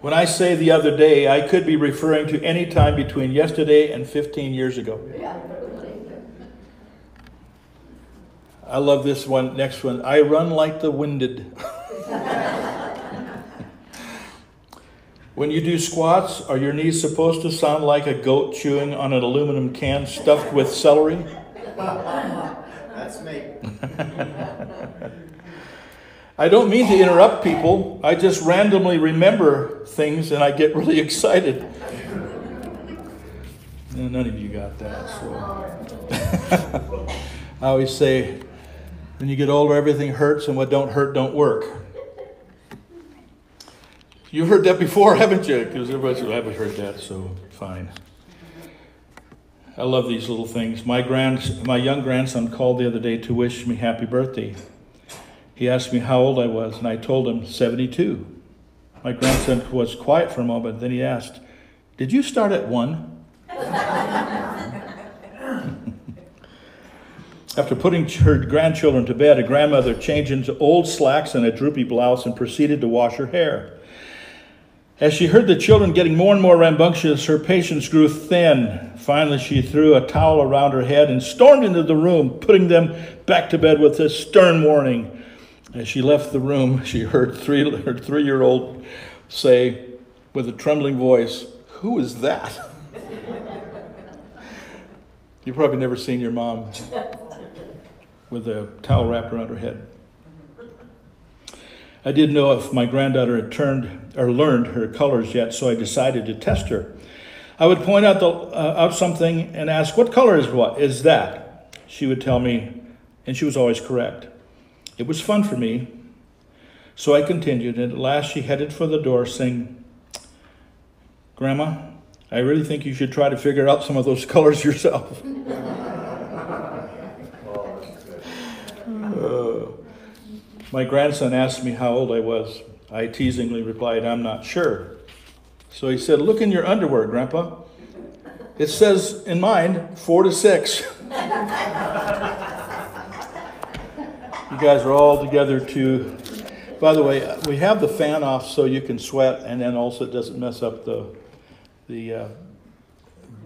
When I say the other day, I could be referring to any time between yesterday and 15 years ago. I love this one, next one. I run like the winded. when you do squats, are your knees supposed to sound like a goat chewing on an aluminum can stuffed with celery? That's me. I don't mean to interrupt people. I just randomly remember things and I get really excited. none of you got that. So I always say, when you get older, everything hurts, and what don't hurt don't work. You've heard that before, haven't you? Because everybody says, I haven't heard that, so fine. I love these little things. My grand, my young grandson called the other day to wish me happy birthday. He asked me how old I was, and I told him 72. My grandson was quiet for a moment, then he asked, Did you start at one? After putting her grandchildren to bed, a grandmother changed into old slacks and a droopy blouse and proceeded to wash her hair. As she heard the children getting more and more rambunctious, her patience grew thin. Finally, she threw a towel around her head and stormed into the room, putting them back to bed with a stern warning. As she left the room, she heard three, her three year old say with a trembling voice, Who is that? You've probably never seen your mom with a towel wrapped around her head. I didn't know if my granddaughter had turned or learned her colors yet, so I decided to test her. I would point out, the, uh, out something and ask, What color is what is that? She would tell me, and she was always correct. It was fun for me. So I continued, and at last she headed for the door, saying, Grandma, I really think you should try to figure out some of those colors yourself. uh, my grandson asked me how old I was. I teasingly replied, I'm not sure. So he said, Look in your underwear, Grandpa. It says in mine, four to six. You guys are all together to. By the way, we have the fan off so you can sweat, and then also it doesn't mess up the the uh,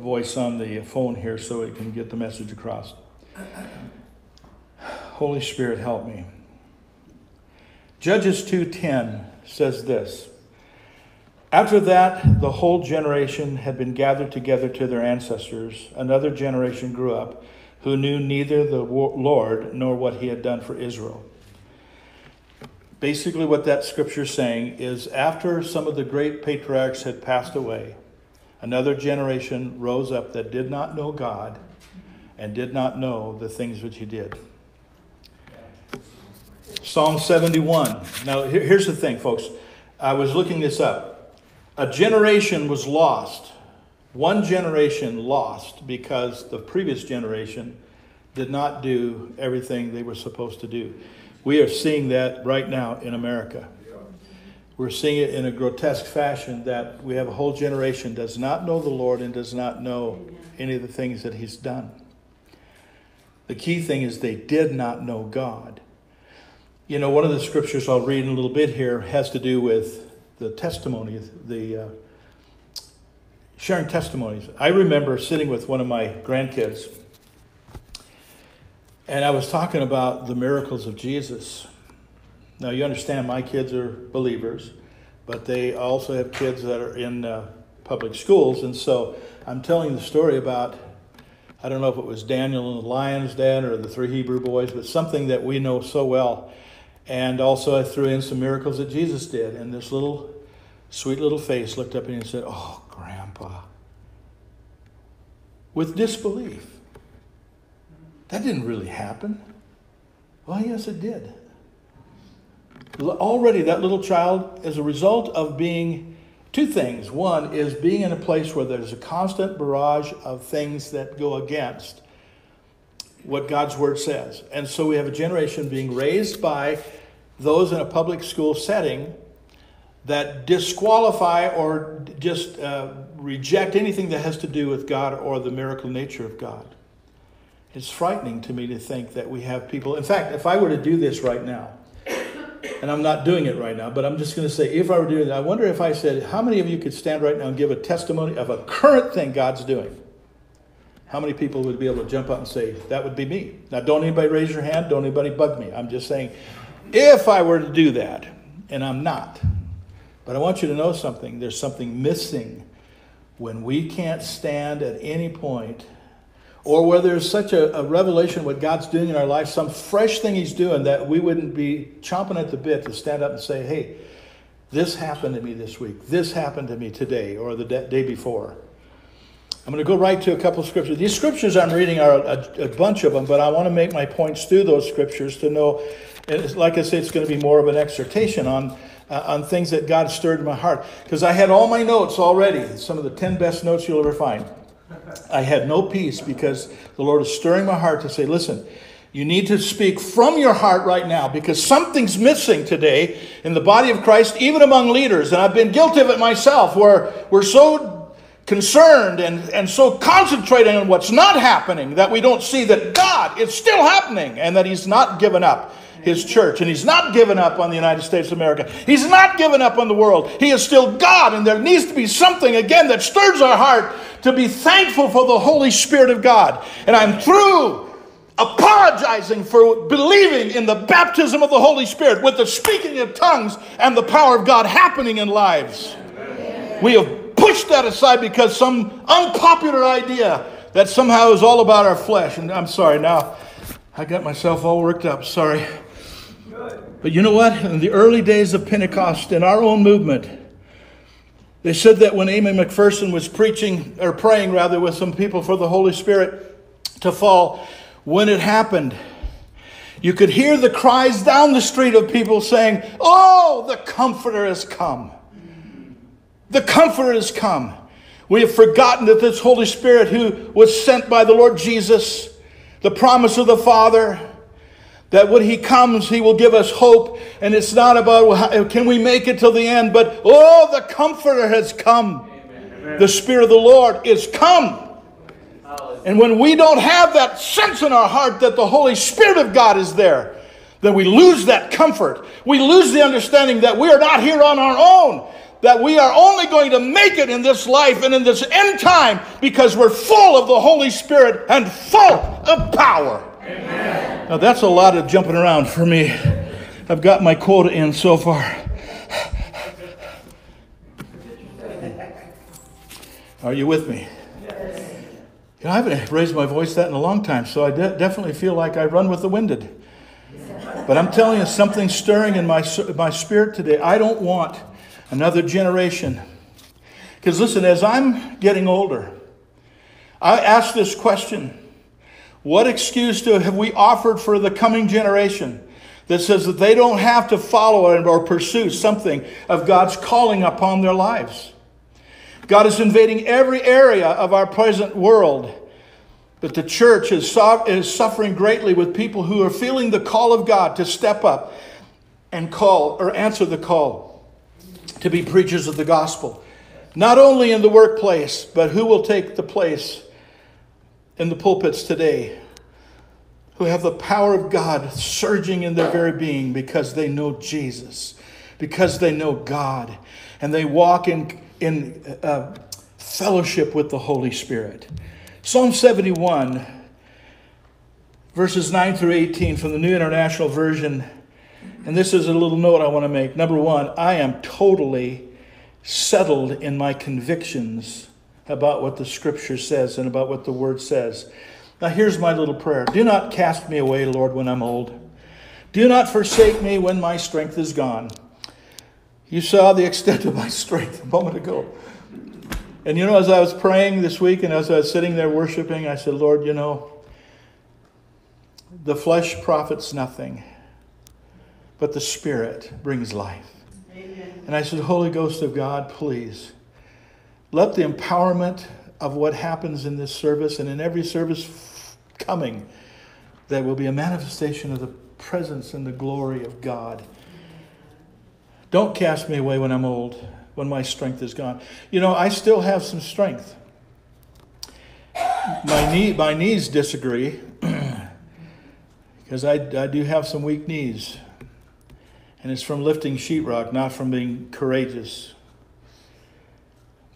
voice on the phone here, so it can get the message across. Holy Spirit, help me. Judges 2:10 says this. After that, the whole generation had been gathered together to their ancestors. Another generation grew up who knew neither the Lord nor what he had done for Israel. Basically, what that scripture is saying is after some of the great patriarchs had passed away, another generation rose up that did not know God and did not know the things which he did. Psalm 71. Now, here's the thing, folks. I was looking this up. A generation was lost one generation lost because the previous generation did not do everything they were supposed to do. We are seeing that right now in America. We're seeing it in a grotesque fashion that we have a whole generation does not know the Lord and does not know any of the things that He's done. The key thing is they did not know God. You know, one of the scriptures I'll read in a little bit here has to do with the testimony, the uh, sharing testimonies. I remember sitting with one of my grandkids, and I was talking about the miracles of Jesus. Now, you understand, my kids are believers, but they also have kids that are in uh, public schools, and so I'm telling the story about. I don't know if it was Daniel and the lion's den or the three Hebrew boys, but something that we know so well. And also, I threw in some miracles that Jesus did. And this little, sweet little face looked up at me and said, Oh, Grandpa, with disbelief. That didn't really happen. Well, yes, it did. Already, that little child, as a result of being two things. One is being in a place where there's a constant barrage of things that go against what God's Word says. And so we have a generation being raised by those in a public school setting that disqualify or just uh, reject anything that has to do with God or the miracle nature of God. It's frightening to me to think that we have people. In fact, if I were to do this right now, and I'm not doing it right now, but I'm just going to say, if I were doing that, I wonder if I said, how many of you could stand right now and give a testimony of a current thing God's doing? How many people would be able to jump up and say, that would be me? Now, don't anybody raise your hand. Don't anybody bug me. I'm just saying, if I were to do that, and I'm not, but I want you to know something. There's something missing when we can't stand at any point or where there's such a, a, revelation what God's doing in our life, some fresh thing He's doing that we wouldn't be chomping at the bit to stand up and say, hey, this happened to me this week. This happened to me today or the day before. I'm going to go right to a couple of scriptures. These scriptures I'm reading are a, a bunch of them, but I want to make my points through those scriptures to know. Like I say, it's going to be more of an exhortation on uh, on things that God stirred in my heart because I had all my notes already. Some of the ten best notes you'll ever find. I had no peace because the Lord is stirring my heart to say, listen, you need to speak from your heart right now because something's missing today in the body of Christ, even among leaders. And I've been guilty of it myself, where we're so concerned and, and so concentrated on what's not happening that we don't see that God is still happening and that He's not given up his church. And he's not given up on the United States of America. He's not given up on the world. He is still God. And there needs to be something, again, that stirs our heart to be thankful for the Holy Spirit of God. And I'm through apologizing for believing in the baptism of the Holy Spirit with the speaking of tongues and the power of God happening in lives. We have pushed that aside because some unpopular idea that somehow is all about our flesh. And I'm sorry, now I got myself all worked up. Sorry. But you know what? In the early days of Pentecost, in our own movement, they said that when Aimee McPherson was preaching, or praying rather, with some people for the Holy Spirit to fall, when it happened, you could hear the cries down the street of people saying, Oh, the Comforter has come. The Comforter has come. We have forgotten that this Holy Spirit, who was sent by the Lord Jesus, the promise of the Father, that when he comes, he will give us hope. And it's not about can we make it till the end, but oh, the Comforter has come. Amen. The Spirit of the Lord is come. And when we don't have that sense in our heart that the Holy Spirit of God is there, then we lose that comfort. We lose the understanding that we are not here on our own, that we are only going to make it in this life and in this end time because we're full of the Holy Spirit and full of power. Now that's a lot of jumping around for me. I've got my quota in so far. Are you with me? You know, I haven't raised my voice that in a long time, so I de- definitely feel like I run with the winded. But I'm telling you, something stirring in my, my spirit today. I don't want another generation. Because listen, as I'm getting older, I ask this question what excuse do, have we offered for the coming generation that says that they don't have to follow or pursue something of God's calling upon their lives? God is invading every area of our present world. But the church is, so, is suffering greatly with people who are feeling the call of God to step up and call or answer the call to be preachers of the gospel. Not only in the workplace, but who will take the place in the pulpits today who have the power of God surging in their very being because they know Jesus, because they know God, and they walk in, in uh, fellowship with the Holy Spirit. Psalm 71, verses 9 through 18 from the New International Version. And this is a little note I want to make. Number one, I am totally settled in my convictions about what the scripture says and about what the word says. Now, here's my little prayer Do not cast me away, Lord, when I'm old. Do not forsake me when my strength is gone. You saw the extent of my strength a moment ago. And you know, as I was praying this week and as I was sitting there worshiping, I said, Lord, you know, the flesh profits nothing, but the Spirit brings life. Amen. And I said, Holy Ghost of God, please let the empowerment of what happens in this service and in every service coming, that will be a manifestation of the presence and the glory of God. Don't cast me away when I'm old, when my strength is gone. You know, I still have some strength. My, knee, my knees disagree because I, I do have some weak knees. And it's from lifting sheetrock, not from being courageous.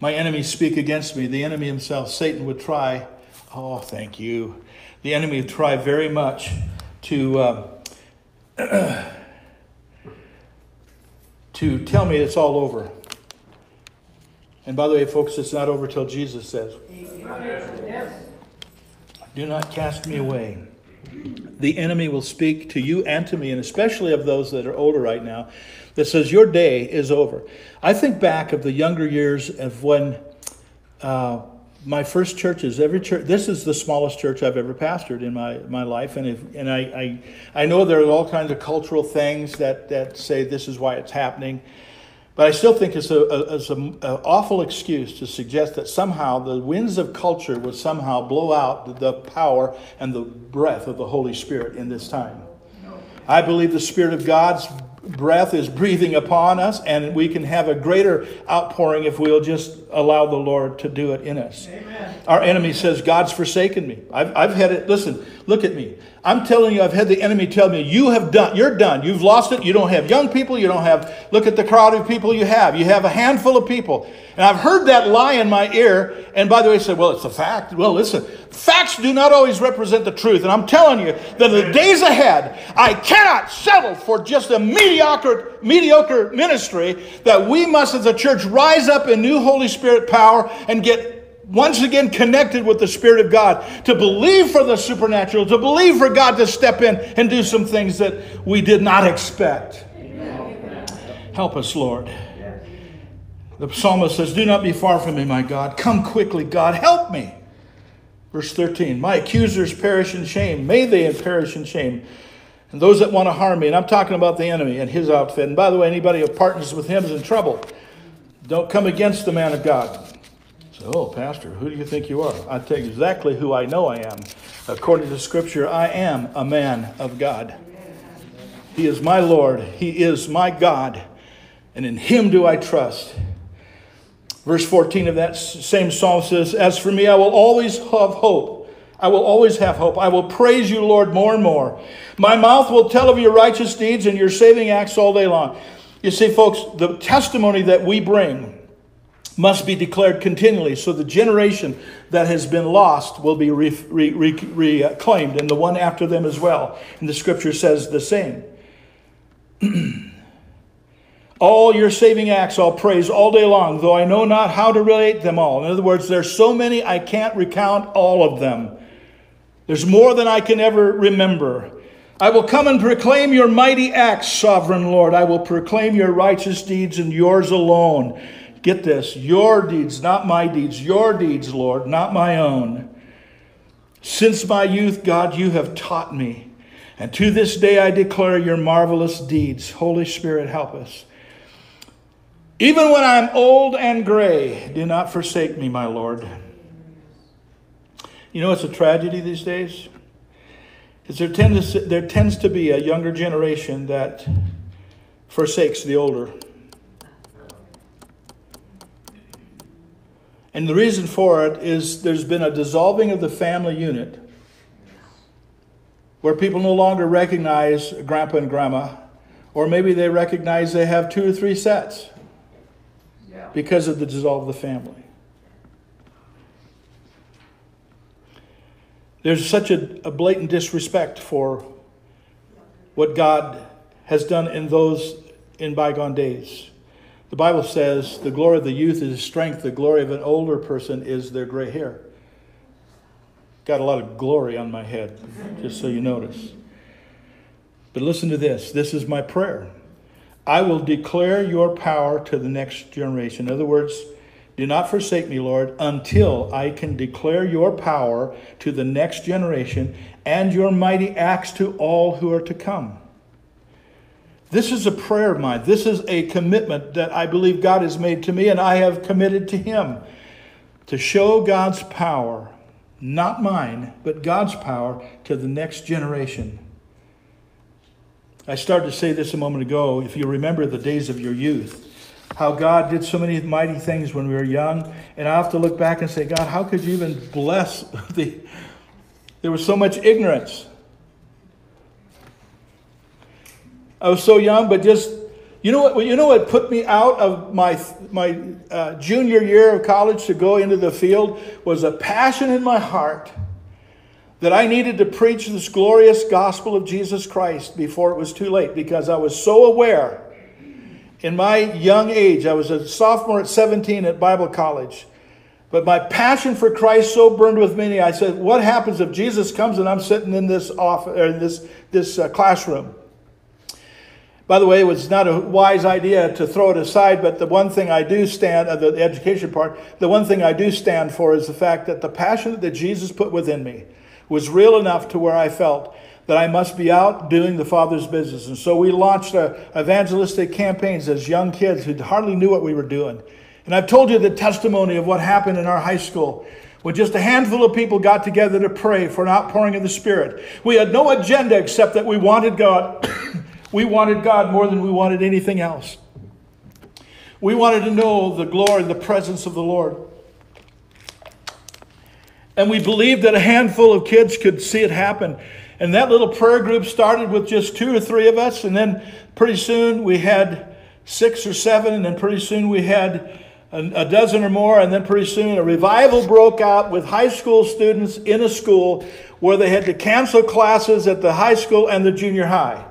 My enemies speak against me. The enemy himself, Satan, would try, oh, thank you. The enemy would try very much to, uh, to tell me it's all over. And by the way, folks, it's not over till Jesus says, Do not cast me away. The enemy will speak to you and to me, and especially of those that are older right now, that says, Your day is over. I think back of the younger years of when uh, my first churches, every church, this is the smallest church I've ever pastored in my, my life. And, if, and I, I, I know there are all kinds of cultural things that, that say this is why it's happening. But I still think it's an awful excuse to suggest that somehow the winds of culture would somehow blow out the power and the breath of the Holy Spirit in this time. I believe the Spirit of God's breath is breathing upon us, and we can have a greater outpouring if we'll just allow the Lord to do it in us. Amen. Our enemy says, God's forsaken me. I've, I've had it, listen, look at me. I'm telling you, I've had the enemy tell me, you have done, you're done. You've lost it. You don't have young people. You don't have, look at the crowd of people you have. You have a handful of people. And I've heard that lie in my ear. And by the way, I said, well, it's a fact. Well, listen, facts do not always represent the truth. And I'm telling you that the days ahead, I cannot settle for just a mediocre, mediocre ministry that we must as a church rise up in new Holy Spirit power and get once again connected with the Spirit of God, to believe for the supernatural, to believe for God to step in and do some things that we did not expect. Amen. Help us, Lord. The psalmist says, Do not be far from me, my God. Come quickly, God. Help me. Verse 13 My accusers perish in shame. May they perish in shame. And those that want to harm me, and I'm talking about the enemy and his outfit. And by the way, anybody who partners with him is in trouble. Don't come against the man of God. Oh, Pastor, who do you think you are? I tell you exactly who I know I am. According to Scripture, I am a man of God. He is my Lord, He is my God, and in Him do I trust. Verse 14 of that same psalm says, As for me, I will always have hope. I will always have hope. I will praise you, Lord, more and more. My mouth will tell of your righteous deeds and your saving acts all day long. You see, folks, the testimony that we bring must be declared continually. So the generation that has been lost will be re- re- re- reclaimed, and the one after them as well. And the scripture says the same. all your saving acts I'll praise all day long, though I know not how to relate them all. In other words, there's so many I can't recount all of them. There's more than I can ever remember. I will come and proclaim your mighty acts, sovereign Lord. I will proclaim your righteous deeds and yours alone. Get this your deeds, not my deeds, your deeds, Lord, not my own. Since my youth, God, you have taught me. And to this day I declare your marvelous deeds. Holy Spirit, help us. Even when I'm old and gray, do not forsake me, my Lord. You know, it's a tragedy these days. Is there tends, there tends to be a younger generation that forsakes the older. And the reason for it is there's been a dissolving of the family unit where people no longer recognize grandpa and grandma, or maybe they recognize they have two or three sets because of the dissolve of the family. There's such a, a blatant disrespect for what God has done in those in bygone days. The Bible says the glory of the youth is strength, the glory of an older person is their gray hair. Got a lot of glory on my head, just so you notice. But listen to this this is my prayer. I will declare your power to the next generation. In other words, do not forsake me, Lord, until I can declare your power to the next generation and your mighty acts to all who are to come. This is a prayer of mine. This is a commitment that I believe God has made to me, and I have committed to Him to show God's power, not mine, but God's power to the next generation. I started to say this a moment ago. If you remember the days of your youth, how God did so many mighty things when we were young, and I have to look back and say, God, how could you even bless the. There was so much ignorance. I was so young, but just You know what? You know what put me out of my my uh, junior year of college to go into the field was a passion in my heart that I needed to preach this glorious gospel of Jesus Christ before it was too late because I was so aware in my young age. I was a sophomore at 17 at Bible college. But my passion for Christ so burned with me, I said, "What happens if Jesus comes and I'm sitting in this or in this this uh, classroom?" By the way, it was not a wise idea to throw it aside, but the one thing I do stand, uh, the education part, the one thing I do stand for is the fact that the passion that Jesus put within me was real enough to where I felt that I must be out doing the Father's business. And so we launched uh, evangelistic campaigns as young kids who hardly knew what we were doing. And I've told you the testimony of what happened in our high school when just a handful of people got together to pray for an outpouring of the Spirit. We had no agenda except that we wanted God. We wanted God more than we wanted anything else. We wanted to know the glory, and the presence of the Lord. And we believed that a handful of kids could see it happen. And that little prayer group started with just two or three of us. And then pretty soon we had six or seven. And then pretty soon we had a, dozen or more. And then pretty soon a revival broke out with high school students in a school where they had to cancel classes at the high school and the junior high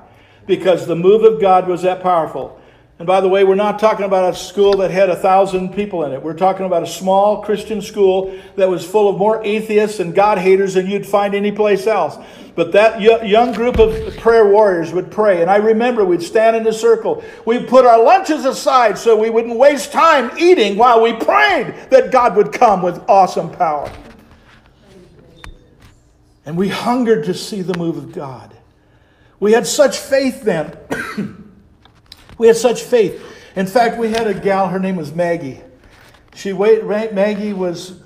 because the move of God was that powerful. And by the way, we're not talking about a school that had a thousand people in it. We're talking about a small Christian school that was full of more atheists and God haters than you'd find anyplace else. But that young group of prayer warriors would pray. And I remember we'd stand in a circle. We'd put our lunches aside so we wouldn't waste time eating while we prayed that God would come with awesome power. And we hungered to see the move of God. We had such faith then. we had such faith. In fact, we had a gal, her name was Maggie. She weighed, Maggie was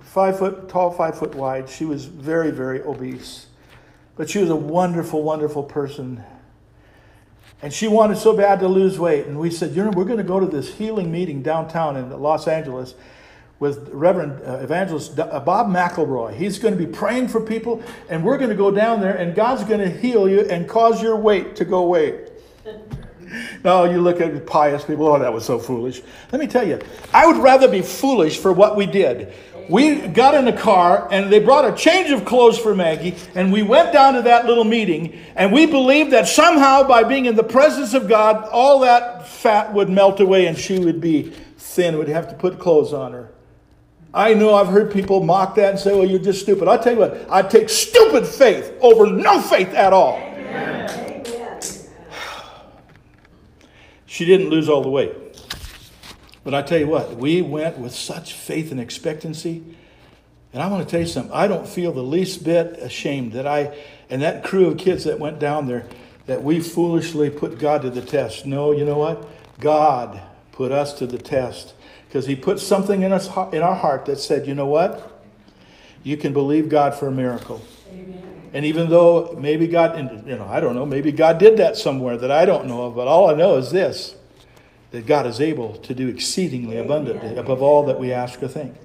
five foot tall, five foot wide. She was very, very obese. But she was a wonderful, wonderful person. And she wanted so bad to lose weight. And we said, you know, we're going to go to this healing meeting downtown in Los Angeles with Reverend uh, Evangelist uh, Bob McElroy. He's going to be praying for people, and we're going to go down there, and God's going to heal you and cause your weight to go away. No, you look at pious people, oh, that was so foolish. Let me tell you, I would rather be foolish for what we did. We got in a car and they brought a change of clothes for Maggie, and we went down to that little meeting, and we believed that somehow by being in the presence of God, all that fat would melt away and she would be thin, would have to put clothes on her. I know I've heard people mock that and say, well, you're just stupid. I'll tell you what, I take stupid faith over no faith at all. She didn't lose all the weight. But I tell you what, we went with such faith and expectancy. And I want to tell you something. I don't feel the least bit ashamed that I and that crew of kids that went down there that we foolishly put God to the test. No, you know what? God put us to the test because he put something in us in our heart that said, you know what? You can believe God for a miracle. Amen. And even though maybe God, you know, I don't know, maybe God did that somewhere that I don't know of, but all I know is this that God is able to do exceedingly abundantly above all that we ask or think.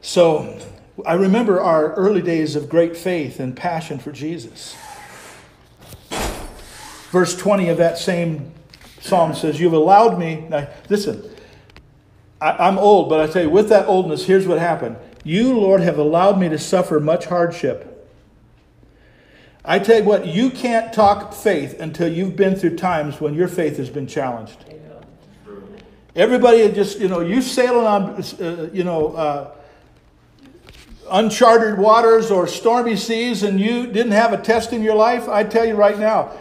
So I remember our early days of great faith and passion for Jesus. Verse 20 of that same psalm says, You've allowed me. Now, listen, I, am old, but I tell you, with that oldness, here's what happened. You, Lord, have allowed me to suffer much hardship. I tell you what, you can't talk faith until you've been through times when your faith has been challenged. Everybody just, you know, you sailing on, uh, you know, uh, uncharted waters or stormy seas and you didn't have a test in your life, I tell you right now,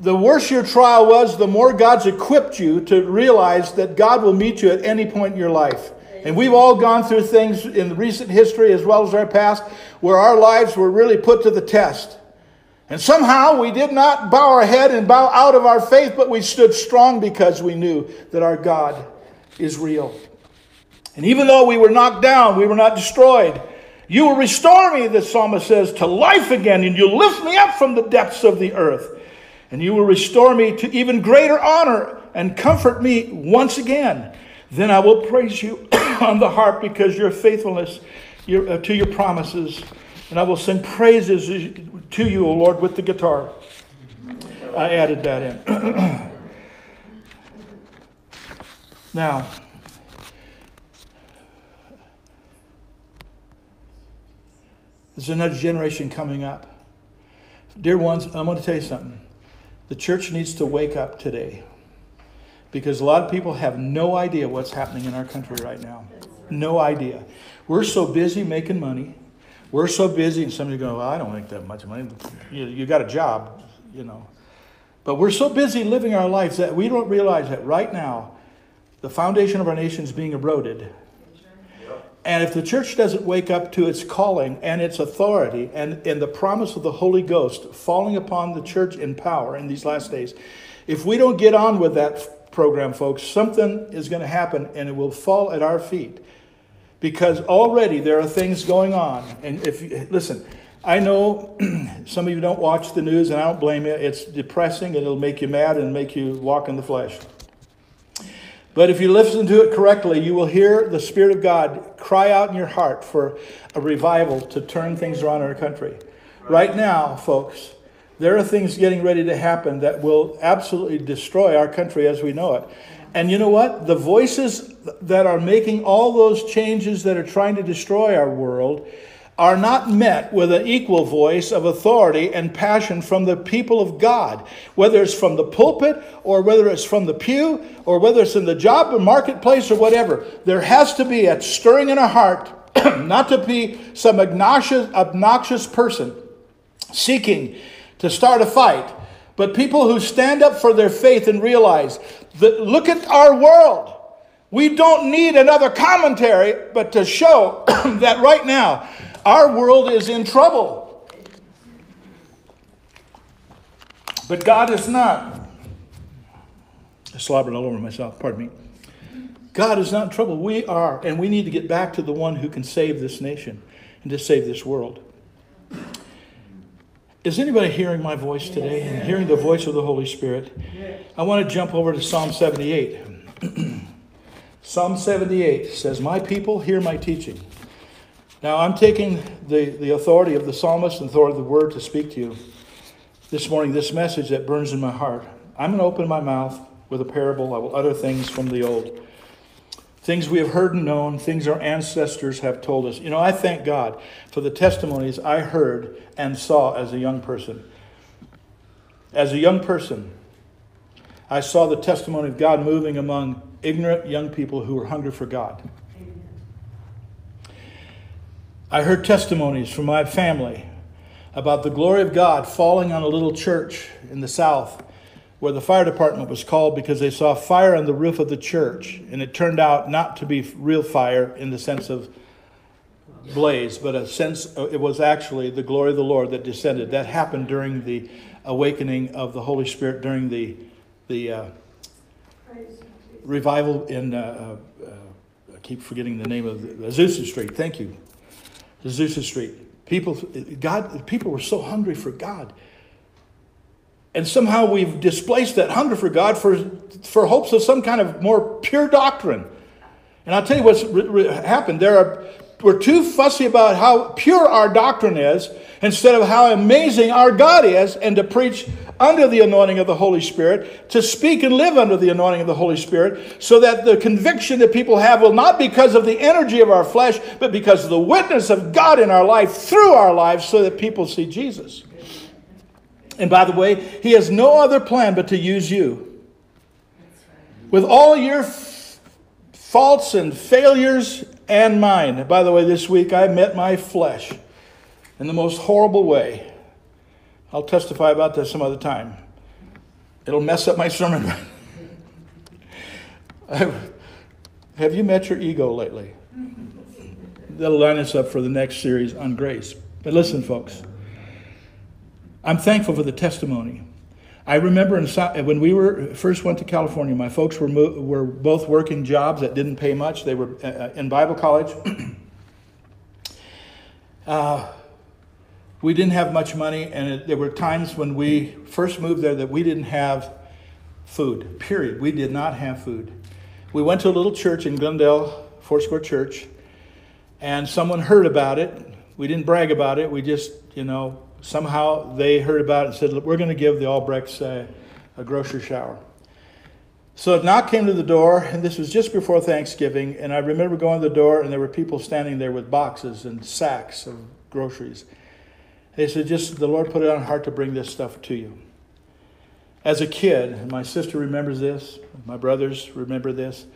the worse your trial was, the more God's equipped you to realize that God will meet you at any point in your life. And we've all gone through things in recent history as well as our past where our lives were really put to the test. And somehow we did not bow our head and bow out of our faith, but we stood strong because we knew that our God is real. And even though we were knocked down, we were not destroyed. You will restore me, the psalmist says, to life again, and you'll lift me up from the depths of the earth and you will restore me to even greater honor and comfort me once again. Then I will praise you on the harp because your faithfulness your, uh, to your promises. And I will sing praises to you, O Lord, with the guitar. I added that in. Now, there's another generation coming up. Dear ones, I'm going to tell you something. The church needs to wake up today because a lot of people have no idea what's happening in our country right now. No idea. We're so busy making money. We're so busy, and some of you go, well, I don't make that much money. You, you got a job, you know. But we're so busy living our lives that we don't realize that right now, the foundation of our nation is being eroded. And if the church doesn't wake up to its calling and its authority and, and the promise of the Holy Ghost falling upon the church in power in these last days, if we don't get on with that program, folks, something is going to happen and it will fall at our feet. Because already there are things going on. And if you, listen, I know some of you don't watch the news, and I don't blame you. It's depressing and it'll make you mad and make you walk in the flesh. But if you listen to it correctly, you will hear the Spirit of God cry out in your heart for a revival to turn things around in our country. Right now, folks, there are things getting ready to happen that will absolutely destroy our country as we know it. And you know what? The voices that are making all those changes that are trying to destroy our world are not met with an equal voice of authority and passion from the people of God, whether it's from the pulpit or whether it's from the pew or whether it's in the job or marketplace or whatever. There has to be a stirring in a heart, not to be some obnoxious, obnoxious person seeking to start a fight, but people who stand up for their faith and realize that look at our world. We don't need another commentary, but to show that right now, our world is in trouble. But God is not. I slobbered all over myself, pardon me. God is not in trouble. We are, and we need to get back to the one who can save this nation and to save this world. Is anybody hearing my voice today and hearing the voice of the Holy Spirit? I want to jump over to Psalm 78. Psalm 78 says, My people hear my teaching. Now, I'm taking the, the authority of the psalmist and authority of the word to speak to you this morning, this message that burns in my heart. I'm going to open my mouth with a parable. I will utter things from the old. Things we have heard and known, things our ancestors have told us. You know, I thank God for the testimonies I heard and saw as a young person. As a young person, I saw the testimony of God moving among ignorant young people who were hungry for God. I heard testimonies from my family about the glory of God falling on a little church in the South where the fire department was called because they saw fire on the roof of the church. And it turned out not to be real fire in the sense of blaze, but a sense uh, it was actually the glory of the Lord that descended. That happened during the awakening of the Holy Spirit during the, the uh, revival in, uh, uh, I keep forgetting the name of the, Azusa Street. Thank you. Azusa Street. People, God, people were so hungry for God. And somehow we've displaced that hunger for God for, for hopes of some kind of more pure doctrine. And I'll tell you what's re- re- happened. There are, we're too fussy about how pure our doctrine is instead of how amazing our God is and to preach under the anointing of the Holy Spirit, to speak and live under the anointing of the Holy Spirit, so that the conviction that people have will not because of the energy of our flesh, but because of the witness of God in our life through our lives, so that people see Jesus. And by the way, He has no other plan but to use you. With all your faults and failures and mine. By the way, this week I met my flesh in the most horrible way. I'll testify about this some other time. It'll mess up my sermon. Have you met your ego lately? That'll line us up for the next series on grace. But listen, folks, I'm thankful for the testimony. I remember in, when we were first went to California, my folks were, were both working jobs that didn't pay much. They were uh, uh in Bible college. uh, we didn't have much money, and it, there were times when we first moved there that we didn't have food, period. We did not have food. We went to a little church in Glendale, Foursquare Church, and someone heard about it. We didn't brag about it. We just, you know, somehow they heard about it and said, Look, We're going to give the Albrechts uh, a grocery shower. So a knock came to the door, and this was just before Thanksgiving. And I remember going to the door, and there were people standing there with boxes and sacks of groceries. They said, "Just the Lord put it on heart to bring this stuff to you." As a kid, and my sister remembers this, my brothers remember this.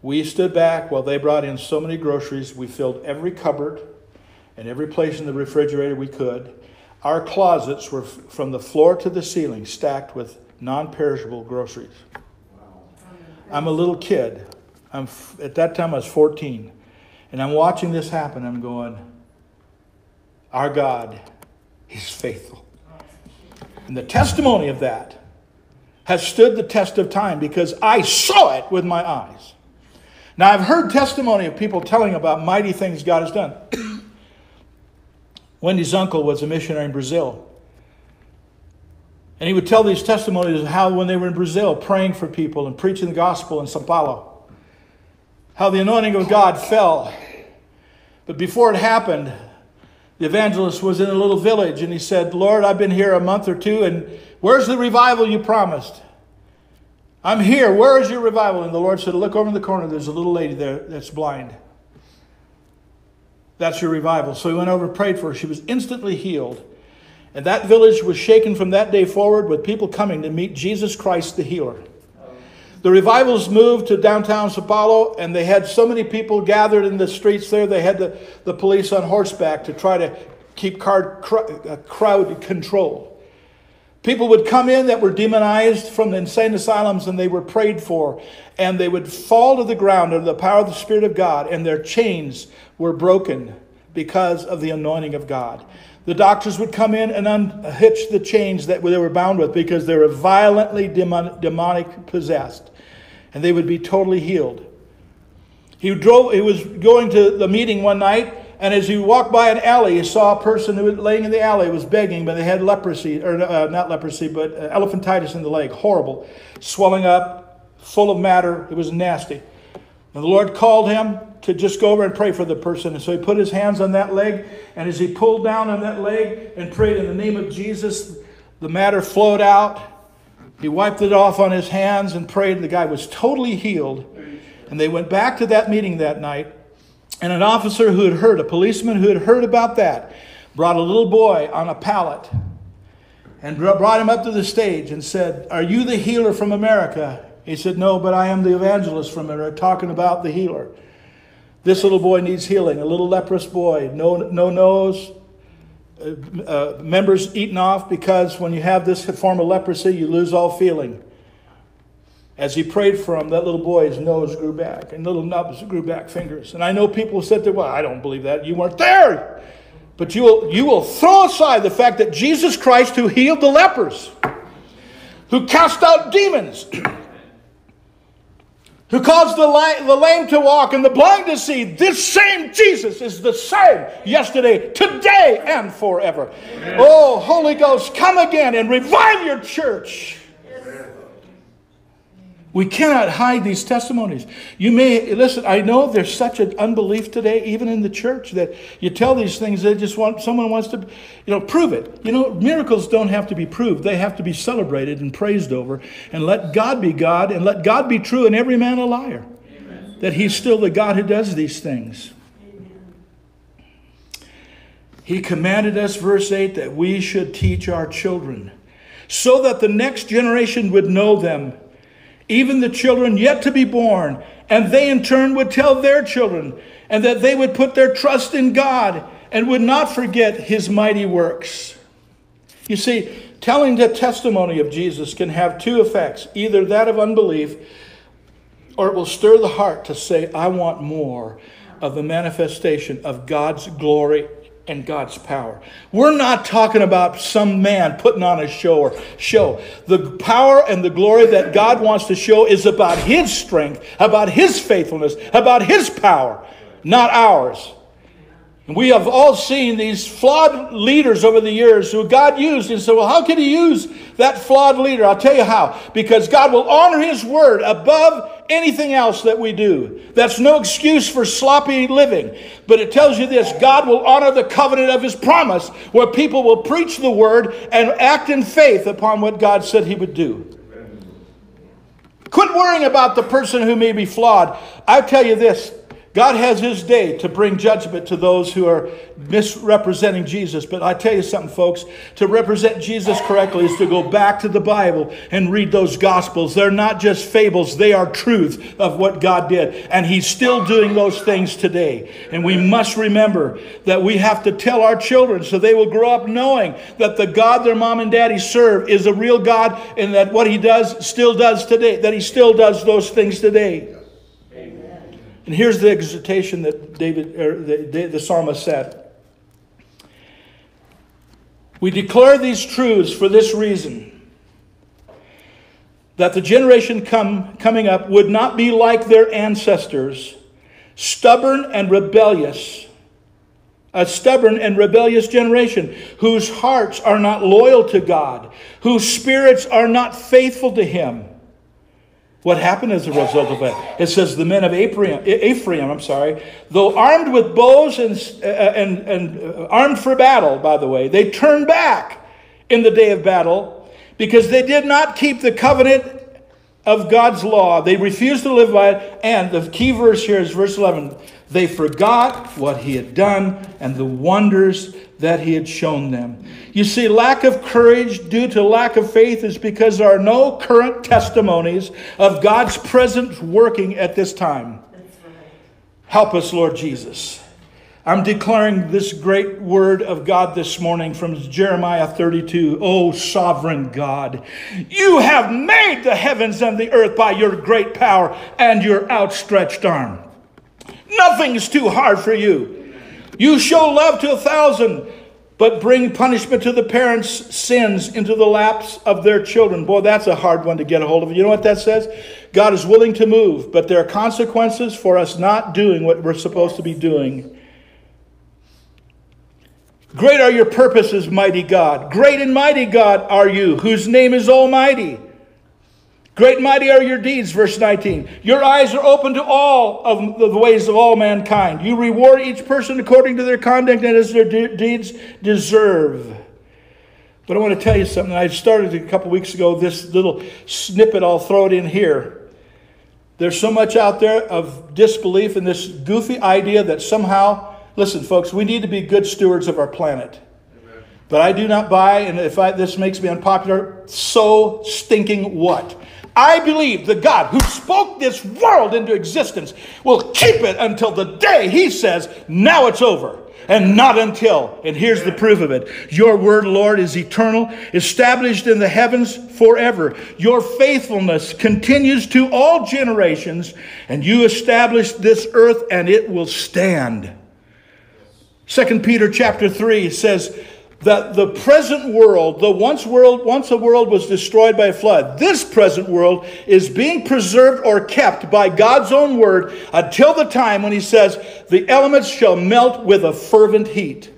We stood back while they brought in so many groceries. We filled every cupboard and every place in the refrigerator we could. Our closets were from the floor to the ceiling stacked with non perishable groceries. I'm a little kid. I'm at that time I was 14. And I'm watching this happen. I'm going, Our God, He's faithful. And the testimony of that has stood the test of time because I saw it with my eyes. Now, I've heard testimony of people telling about mighty things God has done. Wendy's uncle was a missionary in Brazil. And he would tell these testimonies of how, when they were in Brazil, praying for people and preaching the gospel in Sao Paulo, how the anointing of God fell. But before it happened, the evangelist was in a little village and he said, Lord, I've been here a month or two, and where's the revival you promised? I'm here. Where is your revival? And the Lord said, Look over in the corner. There's a little lady there that's blind. That's your revival. So he went over and prayed for her. She was instantly healed. And that village was shaken from that day forward with people coming to meet Jesus Christ the healer. The revivals moved to downtown Sao Paulo, and they had so many people gathered in the streets there, they had the, the police on horseback to try to keep uh, crowd control. People would come in that were demonized from the insane asylums and they were prayed for, and they would fall to the ground under the power of the Spirit of God, and their chains were broken because of the anointing of God. The doctors would come in and unhitch the chains that they were bound with because they were violently demonic possessed, and they would be totally healed. He drove. He was going to the meeting one night, and as he walked by an alley, he saw a person who was laying in the alley was begging, but they had leprosy, or uh, not leprosy, but uh, elephantitis in the leg, horrible, swelling up, full of matter. It was nasty. And the Lord called him to just go over and pray for the person. And so he put his hands on that leg, and as he pulled down on that leg and prayed in the name of Jesus, the matter flowed out. He wiped it off on his hands and prayed, the guy was totally healed. And they went back to that meeting that night, and an officer who had heard, a policeman who had heard about that, brought a little boy on a pallet and brought him up to the stage and said, Are you the healer from America? He said, No, but I am the evangelist from America, talking about the healer. This little boy needs healing, a little leprous boy, no, no nose, uh, uh, members eaten off because when you have this form of leprosy, you lose all feeling. As he prayed for him, that little boy's nose grew back and little nubs grew back fingers. And I know people said there, well, I don't believe that. You weren't there. But you will, you will throw aside the fact that Jesus Christ, who healed the lepers, who cast out demons, who caused the, lame, the lame to walk and the blind to see, this same Jesus is the same yesterday, today, and forever. Amen. Oh, Holy Ghost, come again and revive your church. We cannot hide these testimonies. You may, listen, I know there's such an unbelief today, even in the church, that you tell these things, they just want, someone wants to, you know, prove it. You know, miracles don't have to be proved. They have to be celebrated and praised over. And let God be God, and let God be true, and every man a liar. Amen. That He's still the God who does these things. Amen. He commanded us, verse 8, that we should teach our children so that the next generation would know them even the children yet to be born, and they in turn would tell their children, and that they would put their trust in God and would not forget his mighty works. You see, telling the testimony of Jesus can have two effects either that of unbelief, or it will stir the heart to say, I want more of the manifestation of God's glory and God's power. We're not talking about some man putting on a show or show. The power and the glory that God wants to show is about his strength, about his faithfulness, about his power, not ours. We have all seen these flawed leaders over the years who God used and said, Well, how can he use that flawed leader? I'll tell you how. Because God will honor his word above anything else that we do. That's no excuse for sloppy living. But it tells you this God will honor the covenant of his promise, where people will preach the word and act in faith upon what God said he would do. Quit worrying about the person who may be flawed. I'll tell you this God has his day to bring judgment to those who are misrepresenting Jesus. But I tell you something, folks, to represent Jesus correctly is to go back to the Bible and read those gospels. They're not just fables, they are truth of what God did. And he's still doing those things today. And we must remember that we have to tell our children so they will grow up knowing that the God their mom and daddy serve is a real God and that what he does still does today, that he still does those things today. And here's the exhortation that David, er, or the, the psalmist said. We declare these truths for this reason that the generation come, coming up would not be like their ancestors, stubborn and rebellious, a stubborn and rebellious generation whose hearts are not loyal to God, whose spirits are not faithful to Him. What happened as a result of that? It says the men of Ephraim, Ephraim I'm sorry, though armed with bows and, uh, and, and uh, armed for battle, by the way, they turned back in the day of battle because they did not keep the covenant of God's law. They refused to live by it. And the key verse here is verse 11. They forgot what he had done and the wonders that he had shown them. You see, lack of courage due to lack of faith is because there are no current testimonies of God's present working at this time. Help us, Lord Jesus. I'm declaring this great word of God this morning from Jeremiah 32. Oh, sovereign God, you have made the heavens and the earth by your great power and your outstretched arm. Nothing is too hard for you. You show love to a thousand, but bring punishment to the parents' sins into the laps of their children. Boy, that's a hard one to get a hold of. You know what that says? God is willing to move, but there are consequences for us not doing what we're supposed to be doing. Great are your purposes, mighty God. Great and mighty God are you, whose name is Almighty. Great and mighty are your deeds, verse 19. Your eyes are open to all of the ways of all mankind. You reward each person according to their conduct and as their de- deeds deserve. But I want to tell you something. I started a couple weeks ago, this little snippet, I'll throw it in here. There's so much out there of disbelief in this goofy idea that somehow, listen, folks, we need to be good stewards of our planet. But I do not buy, and if I, this makes me unpopular, so stinking what? I believe the God who spoke this world into existence will keep it until the day he says, now it's over. And not until. And here's the proof of it. Your word, Lord, is eternal, established in the heavens forever. Your faithfulness continues to all generations, and you established this earth and it will stand. Second Peter chapter 3 says, that the present world, the once world, once a world was destroyed by a flood, this present world is being preserved or kept by God's own word until the time when he says, the elements shall melt with a fervent heat.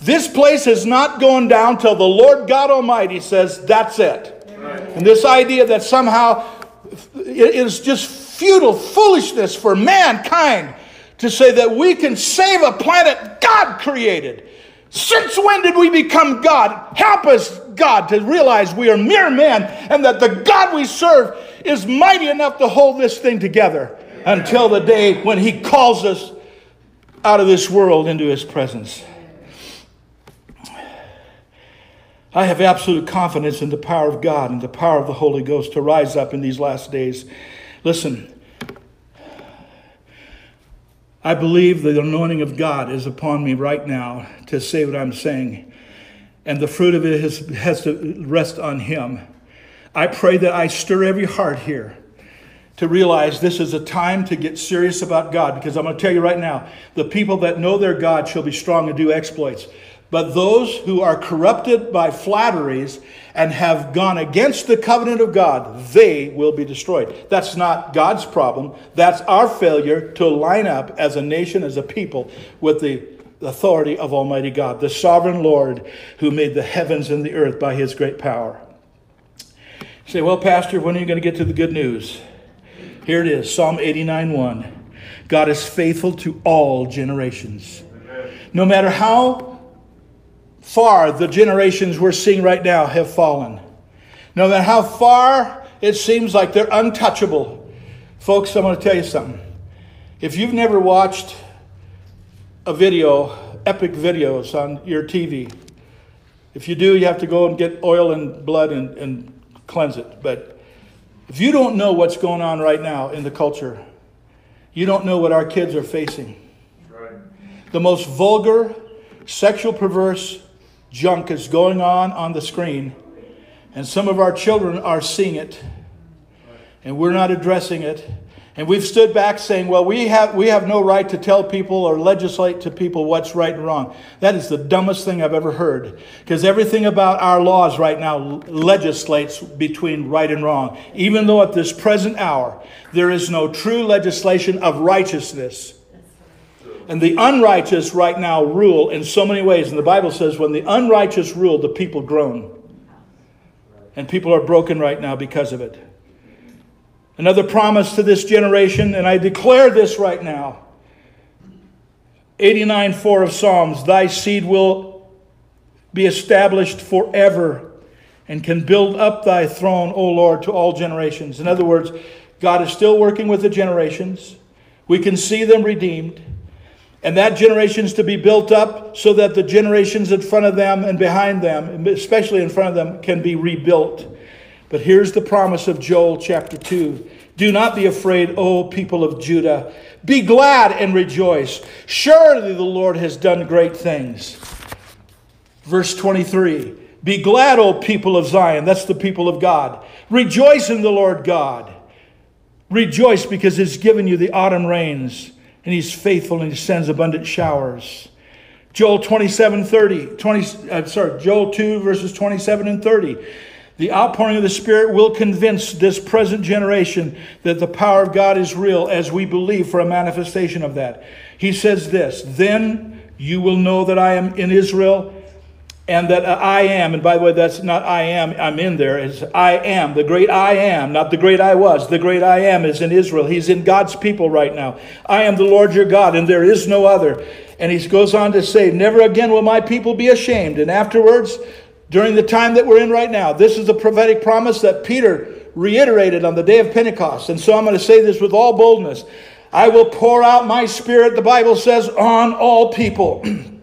This place is not going down till the Lord God Almighty says, that's it. And this idea that somehow it is just futile foolishness for mankind to say that we can save a planet God created. Since when did we become God? Help us, God, to realize we are mere men and that the God we serve is mighty enough to hold this thing together until the day when He calls us out of this world into His presence. I have absolute confidence in the power of God and the power of the Holy Ghost to rise up in these last days. Listen, I believe the anointing of God is upon me right now to say what I'm saying. And the fruit of it has, has to rest on Him. I pray that I stir every heart here to realize this is a time to get serious about God because I'm going to tell you right now the people that know their God shall be strong and do exploits. But those who are corrupted by flatteries and have gone against the covenant of God, they will be destroyed. That's not God's problem. That's our failure to line up as a nation, as a people, with the authority of Almighty God, the sovereign Lord who made the heavens and the earth by his great power. You say, well, Pastor, when are you going to get to the good news? Here it is Psalm 89 1. God is faithful to all generations. No matter how far the generations we're seeing right now have fallen. No matter how far it seems like they're untouchable. Folks, I'm going to tell you something. If you've never watched a video, epic videos on your TV, if you do, you have to go and get oil and blood and, and cleanse it. But if you don't know what's going on right now in the culture, you don't know what our kids are facing. Right. The most vulgar, sexual perverse junk is going on on the screen, and some of our children are seeing it, and we're not addressing it. And we've stood back saying, well, we have, we have no right to tell people or legislate to people what's right and wrong. That is the dumbest thing I've ever heard. Because everything about our laws right now legislates between right and wrong. Even though at this present hour, there is no true legislation of righteousness. And the unrighteous right now rule in so many ways. And the Bible says, when the unrighteous rule, the people groan. And people are broken right now because of it. Another promise to this generation, and I declare this right now 89 4 of Psalms Thy seed will be established forever and can build up thy throne, O Lord, to all generations. In other words, God is still working with the generations. We can see them redeemed. And that generation is to be built up so that the generations in front of them and behind them, especially in front of them, can be rebuilt. But here's the promise of Joel chapter 2. Do not be afraid, O people of Judah. Be glad and rejoice. Surely the Lord has done great things. Verse 23 Be glad, O people of Zion. That's the people of God. Rejoice in the Lord God. Rejoice because He's given you the autumn rains, and He's faithful and He sends abundant showers. Joel 27 30, 20, uh, sorry, Joel 2, verses 27 and 30. The outpouring of the Spirit will convince this present generation that the power of God is real as we believe for a manifestation of that. He says this Then you will know that I am in Israel and that I am, and by the way, that's not I am, I'm in there. It's I am, the great I am, not the great I was. The great I am is in Israel. He's in God's people right now. I am the Lord your God, and there is no other. And he goes on to say, Never again will my people be ashamed. And afterwards, during the time that we're in right now. This is a prophetic promise that Peter reiterated on the day of Pentecost. And so I'm going to say this with all boldness I will pour out my spirit, the Bible says, on all people,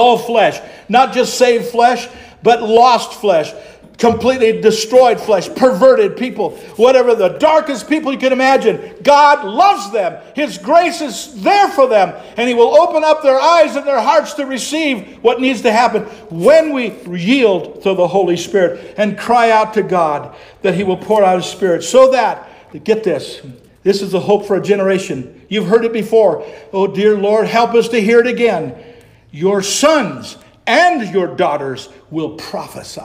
all flesh, not just saved flesh, but lost flesh completely destroyed flesh, perverted people, whatever the darkest people you can imagine. God loves them. His grace is there for them, and He will open up their eyes and their hearts to receive what needs to happen when we yield to the Holy Spirit and cry out to God that He will pour out His Spirit so that, get this, this is the hope for a generation. You've heard it before. Oh, dear Lord, help us to hear it again. Your sons and your daughters will prophesy.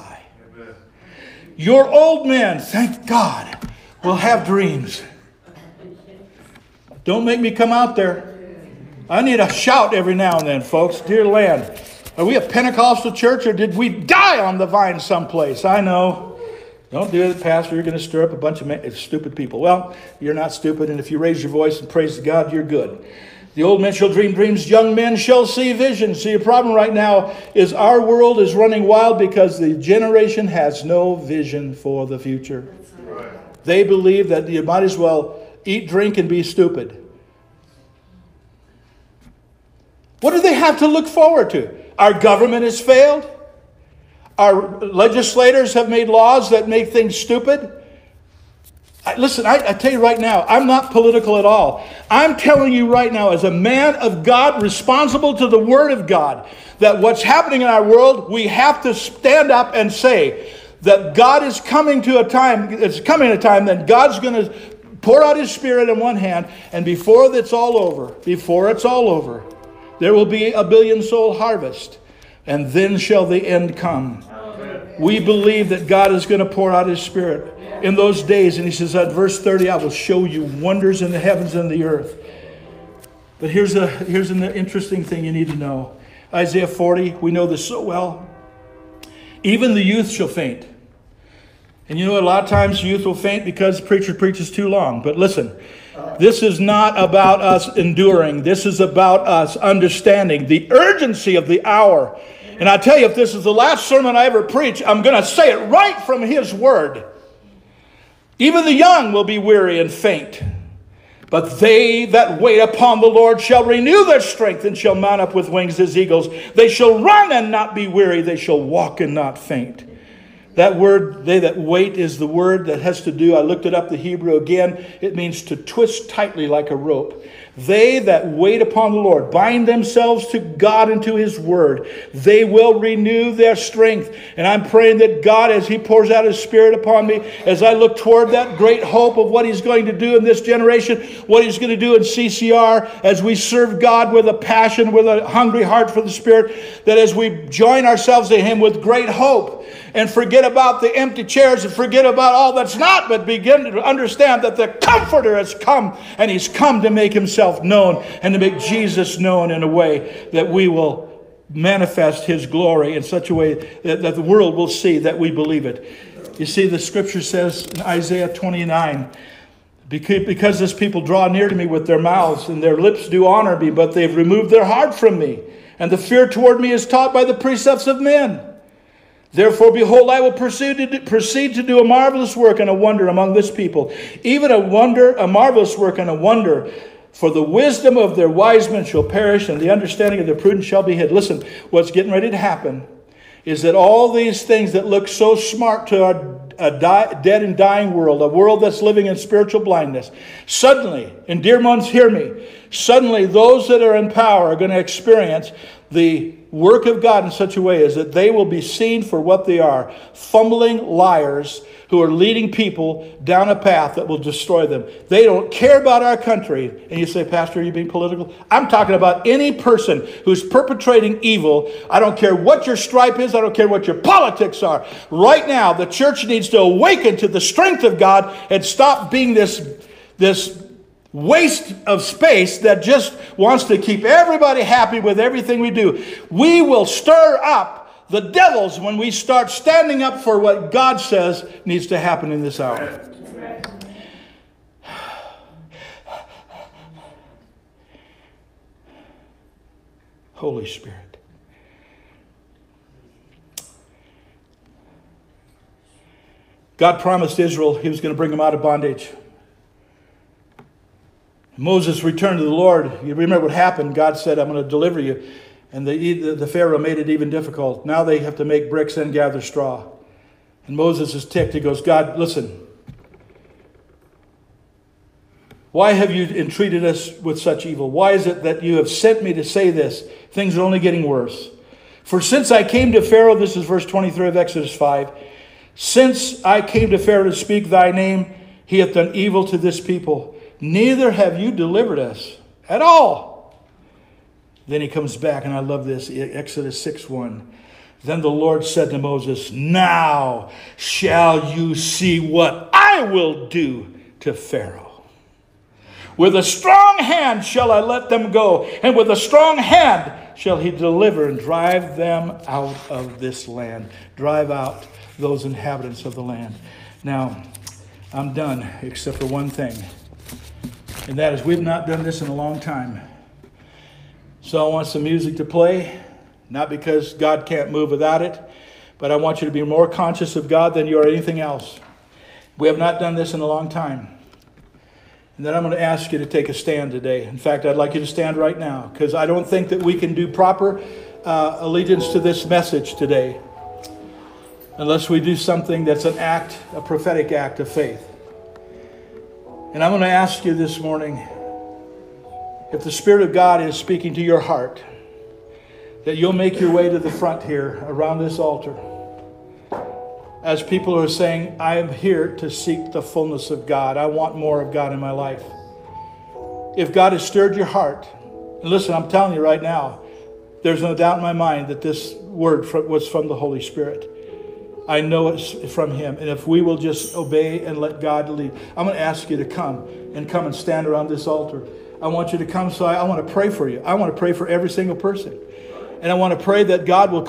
Your old men, thank God, will have dreams. Don't make me come out there. I need a shout every now and then, folks. Dear land, are we a Pentecostal church or did we die on the vine someplace? I know. Don't do it, Pastor. You're going to stir up a bunch of stupid people. Well, you're not stupid, and if you raise your voice and praise God, you're good. The old men shall dream dreams, young men shall see visions. See, the problem right now is our world is running wild because the generation has no vision for the future. They believe that you might as well eat, drink, and be stupid. What do they have to look forward to? Our government has failed. Our legislators have made laws that make things stupid. I, listen, I, I tell you right now, I'm not political at all. I'm telling you right now, as a man of God, responsible to the Word of God, that what's happening in our world, we have to stand up and say that God is coming to a time, it's coming a time that God's going to pour out His Spirit in one hand, and before it's all over, before it's all over, there will be a billion soul harvest, and then shall the end come. We believe that God is going to pour out His Spirit in those days. And he says, at verse 30, I will show you wonders in the heavens and the earth. But here's, a, here's an interesting thing you need to know Isaiah 40, we know this so well. Even the youth shall faint. And you know, a lot of times youth will faint because the preacher preaches too long. But listen, this is not about us enduring. This is about us understanding the urgency of the hour. And I tell you, if this is the last sermon I ever preach, I'm going to say it right from His Word. Even the young will be weary and faint. But they that wait upon the Lord shall renew their strength and shall mount up with wings as eagles. They shall run and not be weary. They shall walk and not faint. That word, they that wait, is the word that has to do, I looked it up, the Hebrew again. It means to twist tightly like a rope. They that wait upon the Lord, bind themselves to God and to His Word, they will renew their strength. And I'm praying that God, as He pours out His Spirit upon me, as I look toward that great hope of what He's going to do in this generation, what He's going to do in CCR, as we serve God with a passion, with a hungry heart for the Spirit, that as we join ourselves to Him with great hope, and forget about the empty chairs and forget about all that's not, but begin to understand that the Comforter has come and He's come to make Himself known and to make Jesus known in a way that we will manifest His glory in such a way that, that the world will see that we believe it. You see, the scripture says in Isaiah 29 because this people draw near to me with their mouths and their lips do honor me, but they've removed their heart from me. And the fear toward me is taught by the precepts of men. Therefore, behold, I will proceed to, do, proceed to do a marvelous work and a wonder among this people, even a wonder, a marvelous work and a wonder. For the wisdom of their wise men shall perish, and the understanding of their prudence shall be hid. Listen, what's getting ready to happen is that all these things that look so smart to our a die, dead and dying world, a world that's living in spiritual blindness, suddenly, and dear ones, hear me, suddenly those that are in power are going to experience the work of God in such a way as that they will be seen for what they are fumbling liars who are leading people down a path that will destroy them. They don't care about our country. And you say, Pastor, are you being political? I'm talking about any person who's perpetrating evil. I don't care what your stripe is, I don't care what your politics are. Right now, the church needs to awaken to the strength of God and stop being this, this waste of space that just wants to keep everybody happy with everything we do. We will stir up the devils when we start standing up for what God says needs to happen in this hour. Holy Spirit. God promised Israel he was going to bring them out of bondage. Moses returned to the Lord. You remember what happened? God said, I'm going to deliver you. And the, the Pharaoh made it even difficult. Now they have to make bricks and gather straw. And Moses is ticked. He goes, God, listen. Why have you entreated us with such evil? Why is it that you have sent me to say this? Things are only getting worse. For since I came to Pharaoh, this is verse 23 of Exodus 5. Since I came to Pharaoh to speak thy name, he hath done evil to this people neither have you delivered us at all. Then he comes back, and I love this Exodus 6 1. Then the Lord said to Moses, Now shall you see what I will do to Pharaoh. With a strong hand shall I let them go, and with a strong hand shall he deliver and drive them out of this land. Drive out those inhabitants of the land. Now, I'm done, except for one thing and that is we've not done this in a long time. So I want some music to play, not because God can't move without it, but I want you to be more conscious of God than you are anything else. We have not done this in a long time. And then I'm going to ask you to take a stand today. In fact, I'd like you to stand right now because I don't think that we can do proper uh, allegiance to this message today unless we do something that's an act, a prophetic act of faith. And I'm going to ask you this morning if the Spirit of God is speaking to your heart, that you'll make your way to the front here around this altar. As people are saying, I am here to seek the fullness of God. I want more of God in my life. If God has stirred your heart, and listen, I'm telling you right now, there's no doubt in my mind that this word was from the Holy Spirit. I know it's from Him. And if we will just obey and let God lead, I'm going to ask you to come and come and stand around this altar. I want you to come so I, I want to pray for you. I want to pray for every single person. And I want to pray that God will